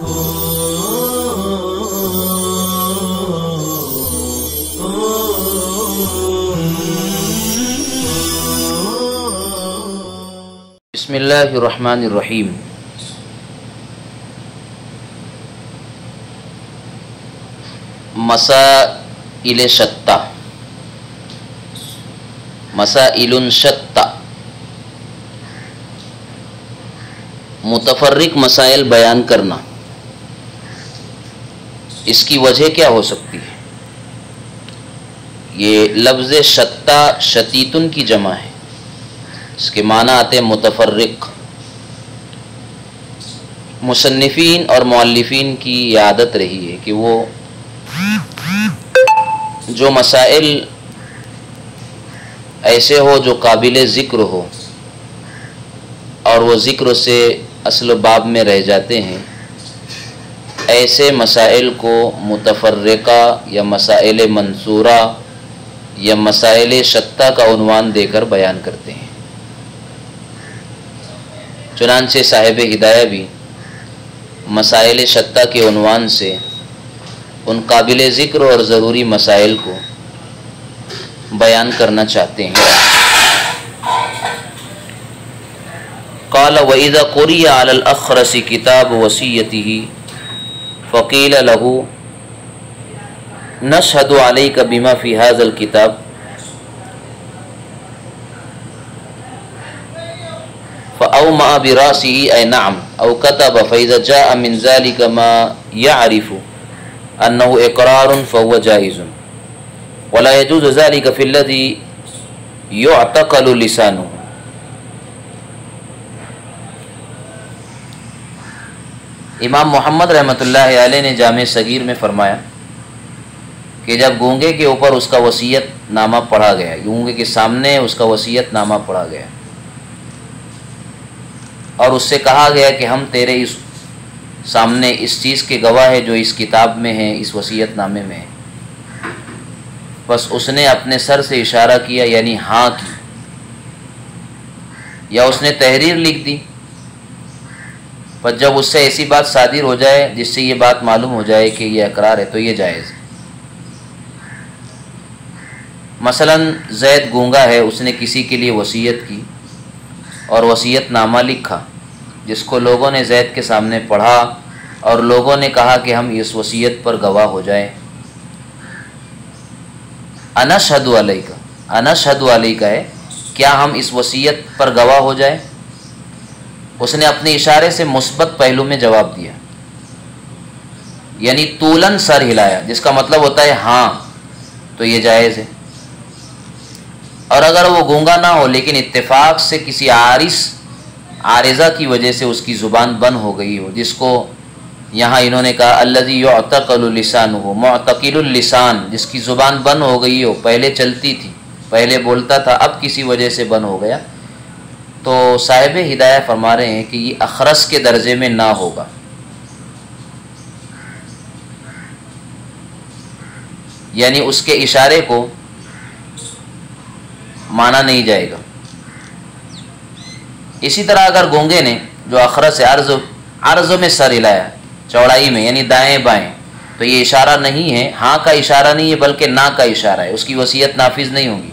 बसमीम मसाइल शत्ता मसाइल शत्ता मुतफर्रिक मसाइल बयान करना। इसकी वजह क्या हो सकती है? ये लफ्ज़ शत्ता शतीतुन की जमा है। इसके माना आते हैं मुतफर्रिक। मुसन्फ़िन और मौलफ़िन की आदत रही है कि वो जो मसाइल ऐसे हो जो काबिल ज़िक्र हो और वो ज़िक्र से असल बाब में रह जाते हैं ऐसे मसाइल को मुतफर्रका या मसाइल मंसूरा या मसाइल शत्ता का उनवान देकर बयान करते हैं। चुनानचे साहिब हिदाया भी मसाइल शत्ता के उनवान से उन काबिल ज़िक्र और ज़रूरी मसाइल को बयान करना चाहते हैं। काल वईदा कुरिया अलअखरसी किताब वसीयती फ़कील लहू, नशहद अलई का बिमा फ़ी किताब। फ़ाउ मा बिरासी नाम अव कतब फ़ैज़ा जा मिन ज़ालिक मा यारिफ़ु, अन्नहु इक़रार फ़हुव जाइज़ुन। वला यजूज़ ज़ालिक फ़िल्लज़ी युअतक़लु लिसानुहु। इमाम मोहम्मद रहमतुल्लाह अलैह ने जाम सगीर में फ़रमाया कि जब गूँगे के ऊपर उसका वसीयत नामा पढ़ा गया, गूँगे के सामने उसका वसीयत नामा पढ़ा गया, और उससे कहा गया कि हम तेरे इस सामने इस चीज़ के गवाह है जो इस किताब में है, इस वसीयत नामे में है। बस उसने अपने सर से इशारा किया, यानी हाँ की, या उसने तहरीर लिख दी। पर जब उससे ऐसी बात सादिर हो जाए, जिससे ये बात मालूम हो जाए कि ये अकरार है तो ये जायज़ मसलन, जैद गूँगा है, उसने किसी के लिए वसीयत की और वसीयत नामा लिखा, जिसको लोगों ने जैद के सामने पढ़ा और लोगों ने कहा कि हम इस वसीयत पर गवाह हो जाए। अनशहद अलई का अनशहद अलई का है, क्या हम इस वसीयत पर गवाह हो जाए? उसने अपने इशारे से मुस्बत पहलू में जवाब दिया। यानी तूलन सर हिलाया, जिसका मतलब होता है हाँ तो ये जायज़ है। और अगर वो गूँगा ना हो, लेकिन इत्तेफाक से किसी आरिस, आरिजा की वजह से उसकी ज़ुबान बंद हो गई हो, जिसको यहाँ इन्होंने कहा, अल्लजी यतकलसान हो मतकिलसान जिसकी ज़ुबान बंद हो गई हो, पहले चलती थी, पहले बोलता था, अब किसी वजह से बंद हो गया। तो साहिब हिदाया फरमा रहे हैं कि ये अखरस के दर्जे में ना होगा। यानी उसके इशारे को माना नहीं जाएगा। इसी तरह अगर गोंगे ने जो अखरस है अर्ज़ अर्ज़ में सर हिलाया, चौड़ाई में, यानी दाएँ बाएँ तो ये इशारा नहीं है हाँ का इशारा नहीं है, बल्कि ना का इशारा है। उसकी वसीयत नाफिज नहीं होगी,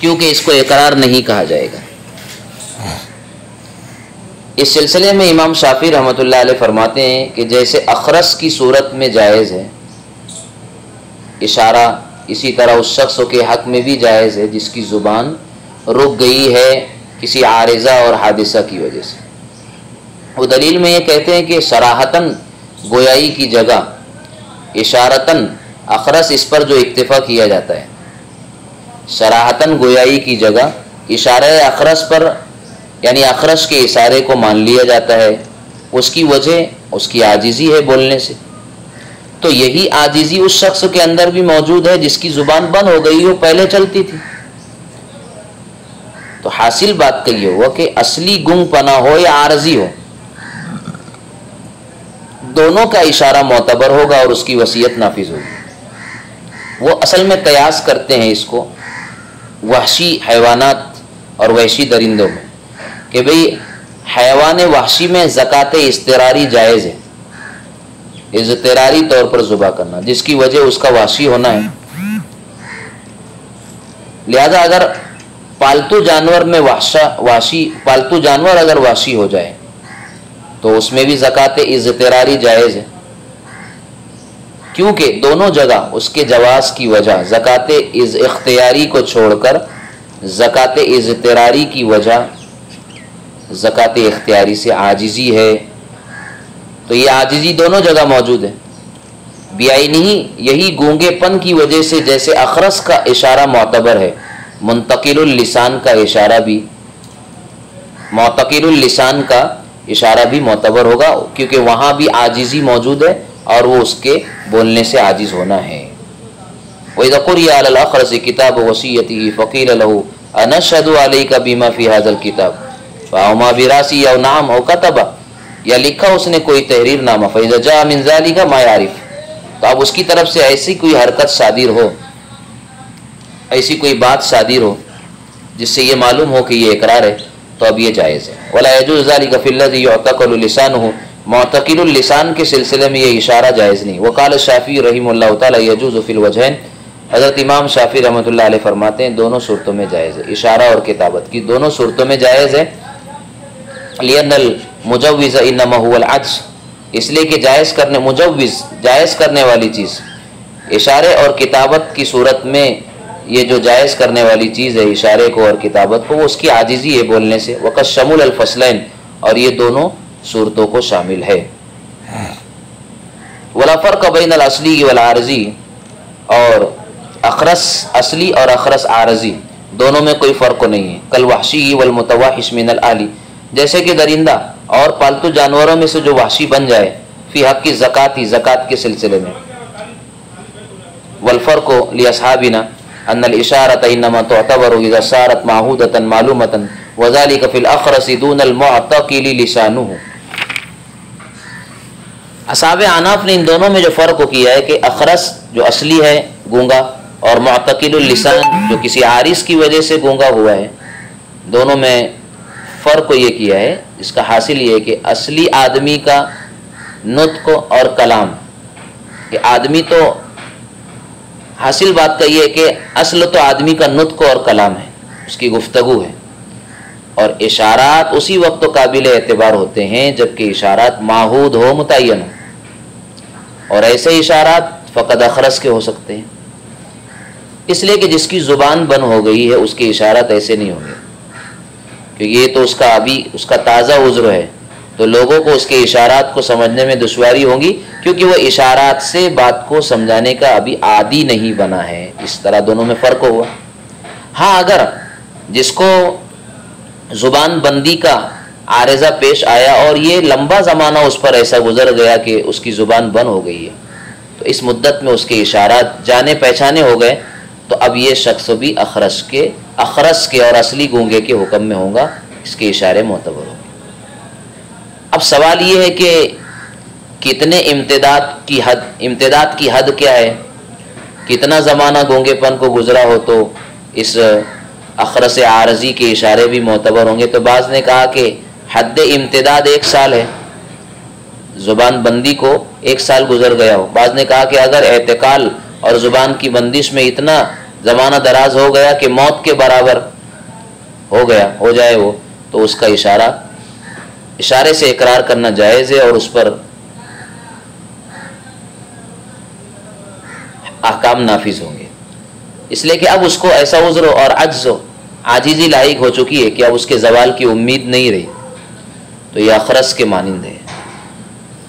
क्योंकि इसको इकरार नहीं कहा जाएगा। इस सिलसिले में इमाम शाफी रहमत फरमाते हैं कि जैसे अखरस की सूरत में जायज़ है, इशारा इसी तरह उस शख्स के हक में भी जायज़ है जिसकी ज़ुबान रुक गई है किसी आरजा और हादसा की वजह से। वो दलील में ये कहते हैं कि सराहतन गोयाई की जगह, इशारतन अखरस इस पर जो इक्तफ़ा किया जाता है, सराहतन गोयाई की जगह इशारा अखरस पर यानी अखरस के इशारे को मान लिया जाता है। उसकी वजह उसकी आजीजी है बोलने से। तो यही आजीजी उस शख्स के अंदर भी मौजूद है जिसकी ज़ुबान बंद हो गई हो, पहले चलती थी। तो हासिल बात का ये हुआ कि असली गुंग पना हो या आरजी हो, दोनों का इशारा मोतबर होगा और उसकी वसीयत नाफिज होगी। वो असल में कयास करते हैं इसको, वहशी हैवानात और वहशी दरिंदों में। कि भाई हैवान वहशी में ज़क़़त इसतरारी जायज़ है। इजतरारी तौर पर जुबा करना, जिसकी वजह उसका वाशी होना है। लिहाजा अगर पालतू जानवर में वाशा वाशी पालतू जानवर अगर वाशी हो जाए तो उसमें भी ज़क़़त इजतरारी जायज़ है। क्योंकि दोनों जगह उसके जवाज़ की वजह, ज़क़़त इज़ इख्तियारी को छोड़कर ज़क़़त इजतरारी की वजह ज़क़़त इख्तियारी से आजिज़ी है। तो ये आजिज़ी दोनों जगह मौजूद है। बियाई नहीं, यही गूंगेपन की वजह से जैसे अखरस का इशारा मोतबर है। मुंतकिलसान का इशारा भी मोतकिलसान का इशारा भी मोतबर होगा, क्योंकि वहाँ भी आजिज़ी मौजूद है और वो उसके बोलने से आजिज़ होना है। वही ज़कुरखरस किताब वसीयती फ़कील लहू अनशद का बीमा फ़ी हाजल किताब। फ़ामा बिरासी या नाम हो कतबा या लिखा उसने कोई तहरीर नामा फ़ैज़ा मिनजाली का मायारिफ तो अब उसकी तरफ़ से ऐसी कोई हरकत शादिर हो ऐसी कोई बात शादिर हो जिससे ये मालूम हो कि ये इकरार है तो अब ये जायज़ है वला यजूज़ाली का फ़िल्लसान हो मोतकिलसान के सिलसिले में ये इशारा जायज़ नहीं वकाल शाफ़ी रही तजूज़ वजहन हज़रत इमाम शाफ़ी रहमत फरमाते हैं दोनों सूरतों में जायज़ है इशारा और किताबत की दोनों सूरतों में जायज़ है लियनल मुजवज़ इनमहल इसलिए कि जायज़ करने मुजवज़ जायज़ करने वाली चीज़। इशारे और किताबत की सूरत में ये जो जायज़ करने वाली चीज़ है, इशारे को और किताबत को, वो उसकी आजिज़ी है बोलने से। वक़ शमुल अलफसलैन और ये दोनों सूरतों को शामिल है। वलाफ़र कबैन असली वाल आरजी और अखरस असली और अखरस आरजी। दोनों में कोई फ़र्क नहीं है। कल वहशी वलमतवाहिश मिनल आली। जैसे कि दरिंदा और पालतू जानवरों में से जो वाशी बन जाए, फ़ी हक की ज़क़़त ही ज़क़़त के सिलसिले में। वलफ़र को लियासाबिना अनल इशारत इनमा तोतबर सारत माहूदतन वजाली कफ़िल अखरसी असाब अनाफ ने इन दोनों में जो फ़र्क किया है कि अखरस जो असली है, गूँगा, और मतकीलिसान जो किसी आरिस की वजह से गूँगा हुआ है, दोनों में फ़र्क ये किया है, इसका हासिल ये है कि असली आदमी का नुत्क और कलाम। ये आदमी तो हासिल बात का ये है कि असल तो आदमी का नुतक और कलाम है, उसकी गुफ्तगु है। और इशारात उसी वक्त तो काबिल एतबार होते हैं, जबकि इशारात माहूद हो मुतन हो। और ऐसे इशारात फ़कद अखरस के हो सकते हैं। इसलिए कि जिसकी ज़ुबान बन हो गई है, उसके इशारात ऐसे नहीं होंगे। क्योंकि ये तो उसका अभी, उसका ताज़ा उज्र है। तो लोगों को उसके इशारात को समझने में दुशारी होगी, क्योंकि वह इशारात से बात को समझाने का अभी आदि नहीं बना है। इस तरह दोनों में फ़र्क हुआ। हाँ अगर जिसको ज़ुबान बंदी का आरजा पेश आया और ये लंबा ज़माना उस पर ऐसा गुजर गया कि उसकी ज़ुबान बंद हो गई है तो इस मुद्दत में उसके इशारात जाने पहचाने हो गए तो अब ये शख्स भी अखरश के अखरस के और असली गूँगे के हुक्म में होगा इसके इशारे मोतबर होंगे। अब सवाल ये है कि कितने इम्तदाद की हद, इम्तदाद की हद क्या है? कितना ज़माना गूंगेपन को गुजरा हो तो इस अखरस आरजी के इशारे भी मोतबर होंगे? तो बाज़ ने कहा कि हद इम्तदाद एक साल है। ज़ुबान बंदी को एक साल गुजर गया हो। बाज़ ने कहा कि अगर एतकाल और ज़ुबान की बंदिश में इतना ज़माना दराज हो गया कि मौत के बराबर हो गया, हो जाए वो तो उसका इशारा, इशारे से इकरार करना जायज़ है और उस पर अहकाम नाफिज होंगे। इसलिए कि अब उसको ऐसा उज्र और अज्ज आजीजी लाइक हो चुकी है कि अब उसके जवाल की उम्मीद नहीं रही। तो यह अखरस के मानंद है।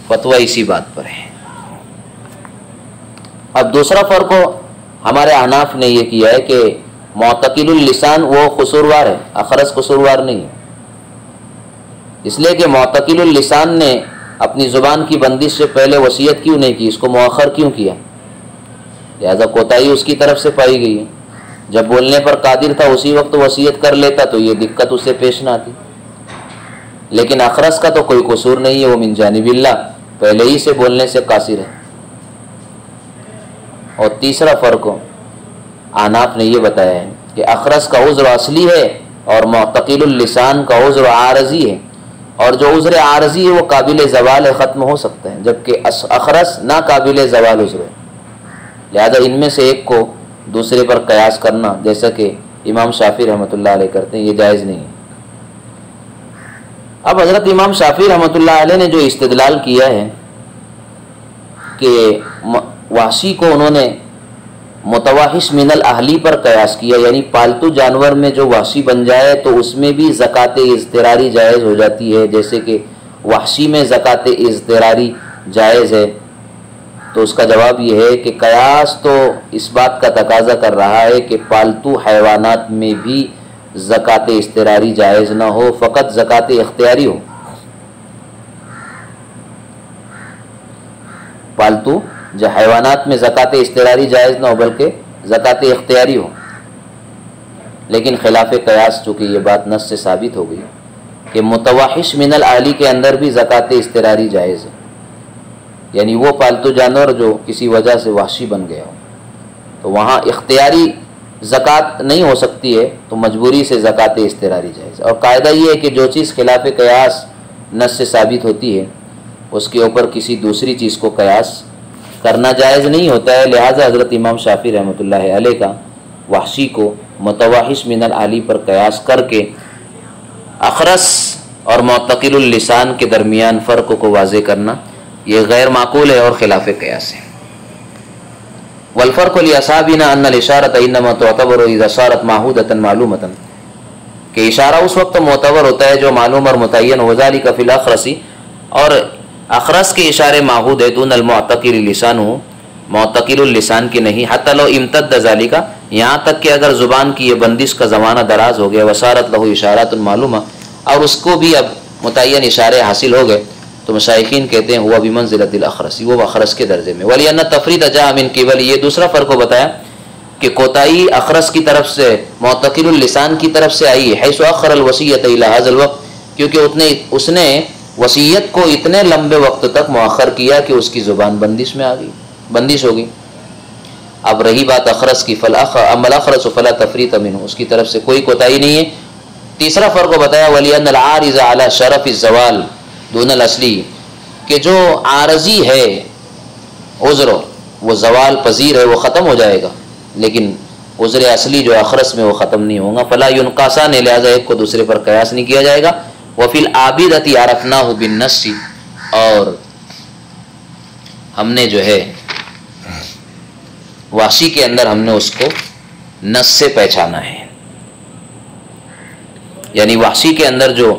फतवा इसी बात पर है। अब दूसरा फ़र्क हमारे अनाफ ने यह किया है कि मोतकिलसान वो कसूरवार है, अखरस कसूरवार नहीं है। इसलिए कि मोतकिलसान ने अपनी ज़ुबान की बंदिश से पहले वसीयत क्यों नहीं की, इसको मौखर क्यों किया? लिहाजा कोताही उसकी तरफ़ से पाई गई है। जब बोलने पर कादिर था, उसी वक्त वसीयत कर लेता तो ये दिक्कत उसे पेश ना आती। लेकिन अखरस का तो कोई कसूर नहीं है, वो मिन जानिबिल्ला पहले ही से बोलने से कासिर है। और तीसरा फ़र्क आनाफ ने यह बताया है कि अखरस का उज्र असली है और मतकीलसान का उज्र आरजी है। और जो उज़र आरजी है, वो काबिल जवाल ख़त्म हो सकता है, जबकि अखरस ना काबिल जवाल उज़र है। लिहाजा इनमें से एक को दूसरे पर कयास करना, जैसा कि इमाम शाफी रहमत करते हैं, ये जायज़ नहीं है। अब हज़रत इमाम शाफी रहमत ने जो इस्तलाल किया है कि वाशी को उन्होंने मुतवाहिश मिनल अहली पर कयास किया, यानी पालतू जानवर में जो वासी बन जाए तो उसमें भी ज़क़़त इजतरारी जायज़ हो जाती है, जैसे कि वासी में ज़क़़त इजतरारी जायज़ है। तो उसका जवाब यह है कि कयास तो इस बात का तकाजा कर रहा है कि पालतू हैवानात में भी ज़क़़त इजतरारी जायज़ ना हो, फ़कत ज़क़़त इख्तियारी हो। पालतू जो हैवानात में ज़क़़त इश्तरारी जायज़ ना हो, बल्कि ज़क़़त इख्तियारी हो। लेकिन खिलाफ कयास, चूँकि ये बात नस से साबित हो गई, कि मुतवाहिश मिनल आली के अंदर भी ज़क़़त इश्तरारी जायज़ है। यानी वो पालतू जानवर जो किसी वजह से वाशी बन गया हो। तो वहाँ इख्तियारी ज़क़़त नहीं हो सकती है तो मजबूरी से ज़क़़त इश्तरारी जायज़ और कायदा ये है कि जो चीज़ खिलाफ कयास नस से साबित होती है, उसके ऊपर किसी दूसरी चीज़ को कयास करना जायज़ नहीं होता है, लिहाजा हज़रत इमाम शाफी रहमत अलैह का वाशी को मतवाहिश मिनल आली पर कयास करके अखरस और मतकिलसान के दरमियान फ़र्क को वाज करना, ये गैर माकूल है और खिलाफ कयास है। वलफ़र्क़साबिना अनशारत तबर इसारत माहूदतन मालूमतन। कि इशारा उस वक्त मोतबर होता है जो मालूम और मुतन वजाली कफ़िल अखरसी और अखरस के इशारे माहूद है, दून अलमतकिलसान हो मतकिलसान की नहीं इमतद जाली का यहाँ तक कि अगर ज़ुबान की ये बंदिश का ज़माना दराज हो गया, वसारत लहू मालूम, और उसको भी अब मुतन इशारे हासिल हो गए तो मशाइकिन कहते हैं, हुआ भी मंजिलत अखरसी। वो अखरस के दर्जे में। वली तफरीद अजा अमिन केवल ये दूसरा फ़र्क बताया कि कोताही अखरस की तरफ़ से मतकिलसान की तरफ़ से आई है सो अखर वसीयत वक्त, क्योंकि उतने, उसने वसीयत को इतने लंबे वक्त तक मौखर किया कि उसकी ज़ुबान बंदिश में आ गई, बंदिश हो गई। अब रही बात अखरस की, फल अमल अखरस फला तफरी तमिन उसकी तरफ़ से कोई कोताही नहीं है। तीसरा फ़र्क बताया वली आला शरफ जवाल दूनल असली कि जो आरजी है, उज़र, वो जवाल पजीर है, वो ख़त्म हो जाएगा। लेकिन उज़र असली जो अखरस में वो ख़त्म नहीं होगा। फ़ला युनकासा ने लिहाजा एक को दूसरे पर कयास नहीं किया जाएगा। वफिल आबिदती आरफना हो बिन नस्सी और हमने जो है, वासी के अंदर हमने उसको नस से पहचाना है। यानी वासी के अंदर जो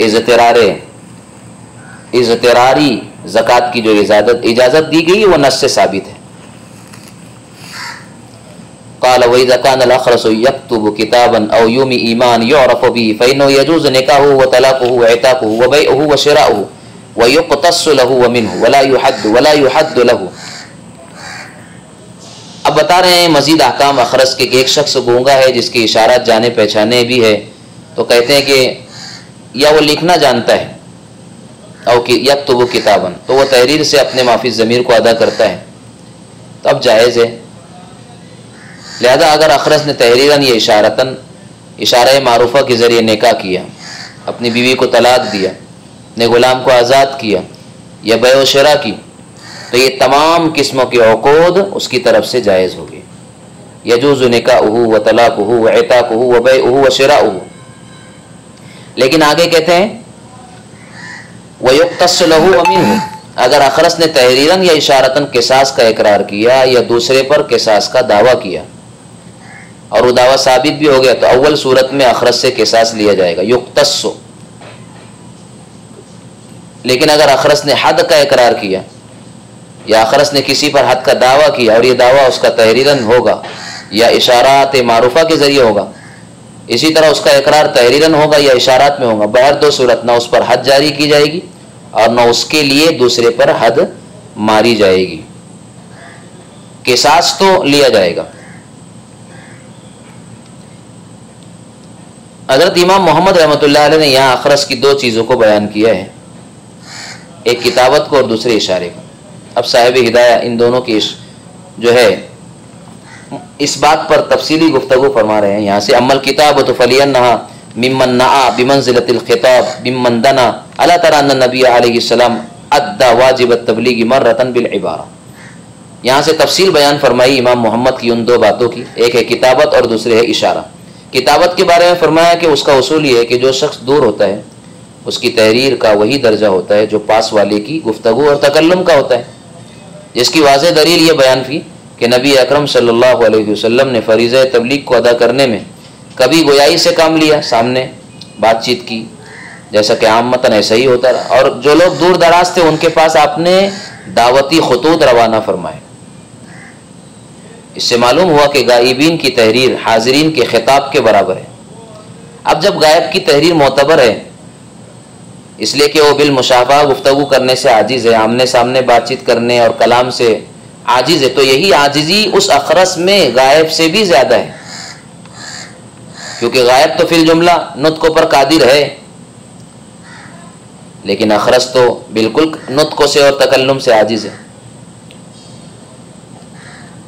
इजतरारे, इजतरारी ज़क़़त की जो इजाज़त इजाज़त दी गई, वो नस से साबित है। काल वईज़ानखरस यकतुब किताबन अव युमी ईमान योरफ़ बी फ़ैन यजूज़ निकाह व तलाक़ एताक़ व बे व शरा व युक़तसलहु वला युहद वला युहद लहु अब बता रहे हैं मजीद अहकाम अखरस के एक शख्स गूँगा है जिसके इशारात जाने पहचाने भी है तो कहते हैं कि या वो लिखना जानता है और कि यक तो वो किताबन तो वह तहरीर से अपने माफ़ी ज़मीर को अदा करता है तो अब जायज़ है लिहाजा अगर अखरस ने तहरीरन या इशारतन, इशारा मारूफा के ज़रिए निका किया, अपनी बीवी को तलाक दिया ने गुलाम को आज़ाद किया, या बय शरा की तो ये तमाम किस्मों के अवकोद उसकी तरफ़ से जायज़ होगी यजूज़ निका उहू व तलाक उहू व एताक उहू व बे उहू व शरा उहू लेकिन आगे कहते हैं वयुक्तलहू अमीन अगर अखरस ने तहरीरन या इशारतन किसास का इकरार किया या दूसरे पर किसास का दावा किया और वो दावा साबित भी हो गया तो अव्वल सूरत में अखरस से किसास लिया जाएगा युक्तसो लेकिन अगर अखरस ने हद का इकरार किया, या अखरस ने किसी पर हद का दावा किया और ये दावा उसका तहरीरन होगा, या इशारात मारूफा के ज़रिए होगा, इसी तरह उसका इकरार तहरीरन होगा या इशारात में होगा, बहर दो सूरत, ना उस पर हद जारी की जाएगी और न उसके लिए दूसरे पर हद मारी जाएगी। किसास तो लिया जाएगा। हज़रत इमाम मोहम्मद रहमत ने यहाँ अखरस की दो चीज़ों को बयान किया है। एक किताबत को और दूसरे इशारे को। अब साहिब हिदाया इन दोनों की जो है, इस बात पर तफसीली गुफ्तु फरमा रहे हैं। यहाँ से अमल किताब तो फलियन नहा मिमन ना बिमन ज़िलतिलखिताब बिमन दना अल्लाह तरा नबी आलम अद्दा वाजिब तबलीगी मर रतन बिल इबारा। यहाँ से तफसील बयान फरमाई इमाम मोहम्मद की उन दो बातों की। एक है किताबत और दूसरे है इशारा। किताबत के बारे में फरमाया कि उसका उसूल ये है कि जो शख्स दूर होता है, उसकी तहरीर का वही दर्जा होता है जो पास वाले की गुफ्तु और तकल्लुम का होता है। जिसकी वाज दलील ये बयान की कि नबी अकरम सल्लल्लाहु अलैहि वसल्लम ने फरीज़ तबलीग को अदा करने में कभी गोयाई से काम लिया, सामने बातचीत की, जैसा कि आमतन ऐसा ही होता रहा। और जो लोग दूर दराज थे, उनके पास आपने दावती खतूत रवाना फरमाए। इससे मालूम हुआ कि गायबीन की तहरीर हाजरीन के खिताब के बराबर है। अब जब गायब की तहरीर मोतबर है, इसलिए कि वो बिल मुशाफा गुफ्तु करने से आजिज़ है आमने सामने बातचीत करने और कलाम से आजिज़ है तो यही आजिज़ी उस अखरस में गायब से भी ज़्यादा है। क्योंकि गायब तो फिल जुमला नुतकों पर कादिर है, लेकिन अखरस तो बिल्कुल नुतकों से और तकल्लुम से आजिज़ है।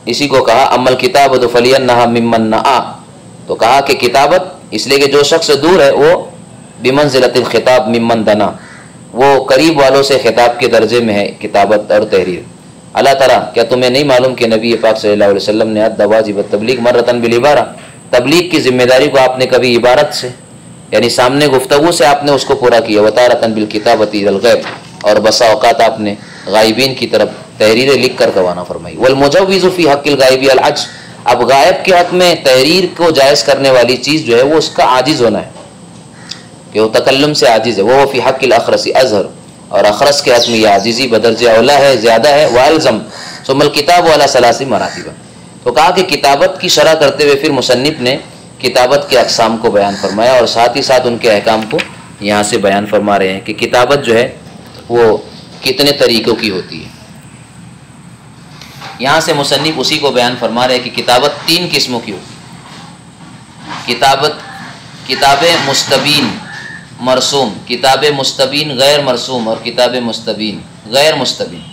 इसी को कहा अमल किताब तो फलियन नहा मिमन नआ। तो कहा कि किताबत, इसलिए कि जो शख्स दूर है, वो बिमन ज़िलतिलखिताब मिमन दना। वो करीब वालों से खिताब के दर्जे में है, किताबत और तहरीर। अल्लाह तला, क्या तुम्हें नहीं मालूम कि नबी पाक सल्लल्लाहु अलैहि वसल्लम ने दवाजिब तबलीग मरतन बिलिबारा तबलीग की ज़िम्मेदारी को आपने कभी इबारत से, यानी सामने गुफ्तु से आपने उसको पूरा किया, वतारतन बिल किताबती गैब। और बसा अवकात आपने गायबीन की तरफ़ तहरीरें लिख कर गवाना फरमाई। वल वलमजवीज़ी हक़िल गायबी अलज अब गायब के हक़ में तहरीर को जायज़ करने वाली चीज़ जो है, वो उसका आजिज़ होना है। कि वो तकल्लुम से आजिज़ है। वो फ़ी हक़िल अखरसी, अजहर। और अखरस के हक़ में यह आजिज़ी बदरज अला है, ज़्यादा है वालज़म सुमल किताब वाला सलासी मरातबा। तो कहा कि किताबत की शरह करते हुए फिर मुसनफ़ ने किताबत के अकसाम को बयान फरमाया और साथ ही साथ उनके अहकाम को यहाँ से बयान फरमा रहे हैं कि किताबत जो है, वो कितने तरीक़ों की होती है। यहाँ से मुसनफ़ उसी को बयान फरमा रहे कि किताबत तीन किस्मों की होती है किताबत, किताब मुस्तबीन, मरसूम, किताब मुस्तबीन, गैर मरसूम और किताब मुस्तबीन, गैर मुस्तबीन।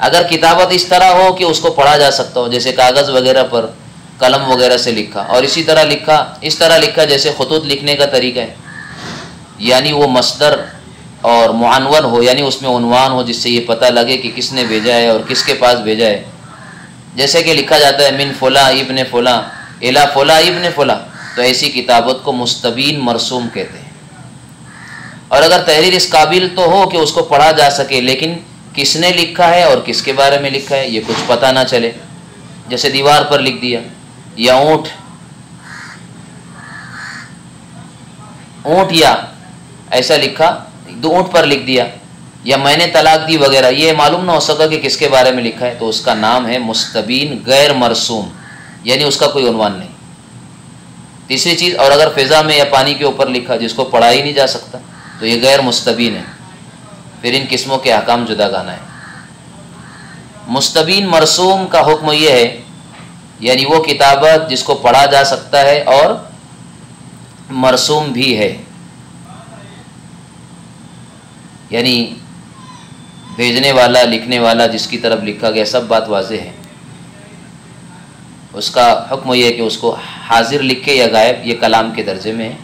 अगर किताबत इस तरह हो कि उसको पढ़ा जा सकता हो, जैसे कागज़ वगैरह पर कलम वगैरह से लिखा, और इसी तरह लिखा, इस तरह लिखा, जैसे खतूत लिखने का तरीका है, यानी वो मसदर और मुआनवन हो, यानी उसमें उनवान हो, जिससे ये पता लगे कि किसने भेजा है और किसके पास भेजा है। जैसे कि लिखा जाता है, मिन फ़ुला इबन फ़ुला, इला फ़ुला इबन फ़ुला। तो ऐसी किताबत को मुस्तबीन मरसूम कहते हैं। और अगर तहरीर इस काबिल तो हो कि उसको पढ़ा जा सके, लेकिन किसने लिखा है और किसके बारे में लिखा है, ये कुछ पता ना चले। जैसे दीवार पर लिख दिया, या ऊँट ऊँट या, ऐसा लिखा दो ऊँट पर लिख दिया, या मैंने तलाक दी वगैरह, ये मालूम ना हो सका कि किसके बारे में लिखा है तो उसका नाम है मुस्तबीन गैर मरसूम, यानी उसका कोई उनवान नहीं। तीसरी चीज़, और अगर फ़िज़ा में या पानी के ऊपर लिखा, जिसको पढ़ा ही नहीं जा सकता तो ये गैर मुस्तबीन है। फिर इन किस्मों के अहकाम जुदा गाना है। मुस्तबीन मरसूम का हुक्म यह है, यानी वो किताबत जिसको पढ़ा जा सकता है, और मरसूम भी है। यानी भेजने वाला, लिखने वाला, जिसकी तरफ़ लिखा गया, सब बात वाज है। उसका हुक्म यह है कि उसको हाजिर लिख के या गायब, ये कलाम के दर्जे में है।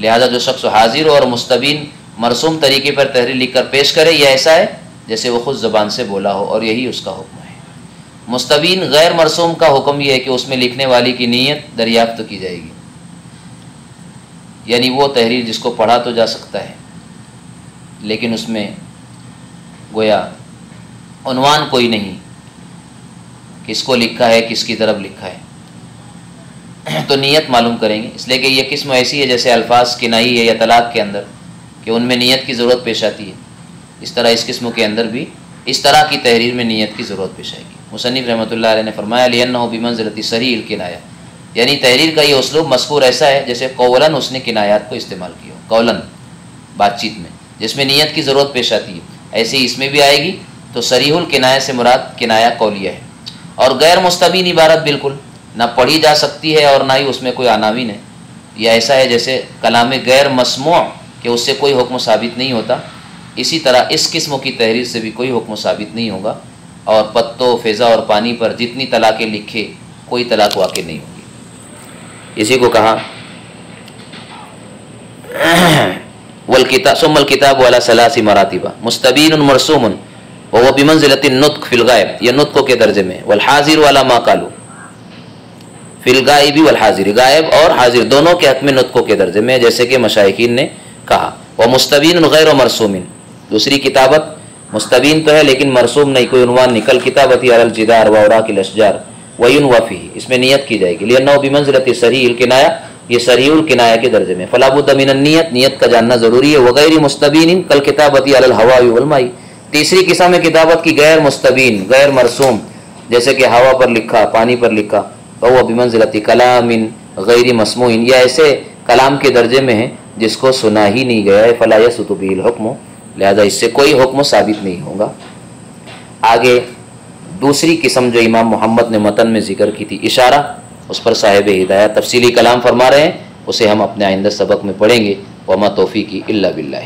लिहाजा जो शख्स हाजिर और मुस्तबिन मरसूम तरीके पर तहरीर लिख कर पेश करे, यह ऐसा है जैसे वो ख़ुद ज़बान से बोला हो, और यही उसका हुक्म है। मुस्तबिन गैर मरसूम का हुक्म यह है कि उसमें लिखने वाली की नीयत दरियाफ्त की जाएगी। यानी वो तहरीर जिसको पढ़ा तो जा सकता है। लेकिन उसमें गोया, उनवान कोई नहीं। किसको लिखा है, किसकी तरफ़ लिखा है? तो नीयत मालूम करेंगे। इसलिए कि यह किस्म ऐसी है जैसे अल्फाज किनाई है या तलाक के अंदर, कि उनमें नीयत की ज़रूरत पेश आती है। इस तरह इस किस्म के अंदर भी इस तरह की तहरीर में नीयत की ज़रूरत पेश आएगी। मुसनफ़ रहमत ने फरमाया लियन सरी किनाया। यानी तहरीर का ये उसलूब मस्कूर ऐसा है जैसे कौलन उसने किनायात को इस्तेमाल किया कौलन बातचीत में। जिसमें नीयत की ज़रूरत पेश आती है। ऐसे ही इसमें भी आएगी तो सरीहुल किनाया से मुराद किनाया कौलिया है। और गैर मुस्तबीन इबारत बिल्कुल, ना पढ़ी जा सकती है और ना ही उसमें कोई अनाविन है। यह ऐसा है जैसे कलाम गैर मसमू कि उससे कोई हुक्म साबित नहीं होता। इसी तरह इस किस्म की तहरीर से भी कोई हुक्म साबित नहीं होगा। और पत्तों, फ़िज़ा और पानी पर जितनी तलाक़ें लिखे, कोई तलाक वाक़ नहीं होगी। इसी को कहा किताब सुमल किताब वाला सलासी मरातिबा मुस्तबीन मरसूम वह बिमंजिलत नुत्क फिल गायब यह नुत्कों के दर्जे में वल हाजिर वाला मा कालू फिल गायबी वल हाजिर गायब और हाजिर दोनों के हक में नुत्कों के दर्जे में जैसे कि मशाइकिन ने कहा वह मुस्तबीन गैर मरसूमिन दूसरी किताबत मुस्तबीन तो है लेकिन मरसूम नहीं कोई उनवान निकल किताबती अलजिदार वरा की लशजार वयुन वफ़ी इसमें नियत की जाएगी लिया नौ बिमंजलत सरील किनाया ये सरीउल किनाया के दर्जे में। फलाबुद्दमिन नियत नियत का जानना ज़रूरी है। वगैर मुस्तबीन कल किताबती अलहवाई तीसरी किस्म में किताबत की गैर मुस्तबीन, गैर मरसूम, जैसे कि हवा पर लिखा, पानी पर लिखा, वह बिमंजलती कलामिन, गैर मसमून या ऐसे कलाम के दर्जे में है, जिसको सुना ही नहीं गया है। फला यसुतुबील हुक्म। लिहाजा इससे कोई हुक्म साबित नहीं होगा। आगे, दूसरी किस्म जो इमाम मोहम्मद ने मतन में ज़िक्र की थी, इशारा। उस पर साहिब हिदायत तफसीली कलाम फरमा रहे हैं, उसे हम अपने आइंदा सबक में पढ़ेंगे। वमा तोफ़ी की अल्ला बिल्ला